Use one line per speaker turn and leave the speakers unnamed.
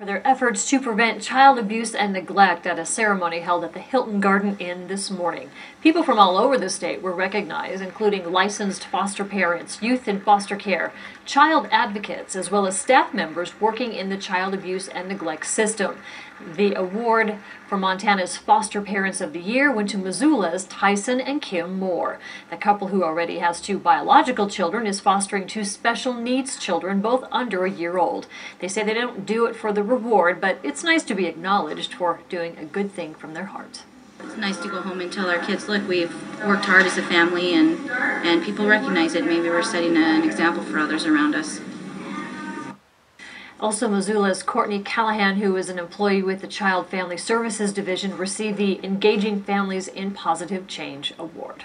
for their efforts to prevent child abuse and neglect at a ceremony held at the Hilton Garden Inn this morning. People from all over the state were recognized, including licensed foster parents, youth in foster care, child advocates, as well as staff members working in the child abuse and neglect system. The award for Montana's Foster Parents of the Year went to Missoula's Tyson and Kim Moore. The couple, who already has two biological children, is fostering two special needs children, both under a year old. They say they don't do it for the reward, but it's nice to be acknowledged for doing a good thing from their heart.
It's nice to go home and tell our kids, look, we've worked hard as a family and, and people recognize it. Maybe we're setting an example for others around us.
Also, Missoula's Courtney Callahan, who is an employee with the Child Family Services Division, received the Engaging Families in Positive Change Award.